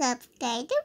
subscribe to